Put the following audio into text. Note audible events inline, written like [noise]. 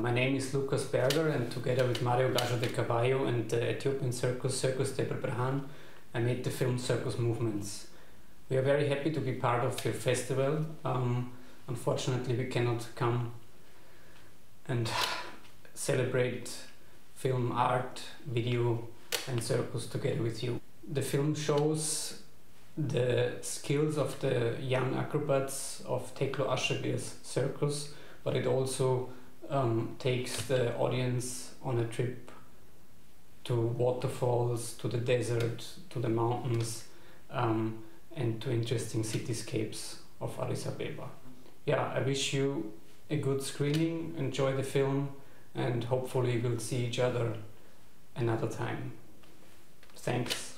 My name is Lukas Berger, and together with Mario Gajo de Carvalho and the Ethiopian circus Circus Debre Berhan, I made the film Circus Movements. We are very happy to be part of your festival. Um, unfortunately, we cannot come and [sighs] celebrate film art, video, and circus together with you. The film shows the skills of the young acrobats of Teklo Aşık's circus, but it also um, takes the audience on a trip to waterfalls, to the desert, to the mountains, um, and to interesting cityscapes of Addis Ababa. Yeah, I wish you a good screening, enjoy the film, and hopefully we'll see each other another time. Thanks.